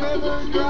Never. guy.